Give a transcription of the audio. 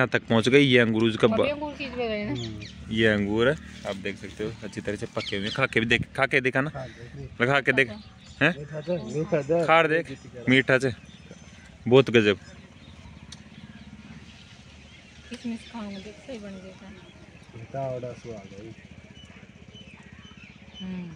यहाँ तक पहुँच गई ये अंगूर का ये अंगूर है आप देख सकते हो अच्छी तरह से पके हुए खा के भी देख खा के देखा ना? लगा के देख। हैं? खाड़ देख मीठा से। बहुत गजब। देख सही बन गया था। हम्म।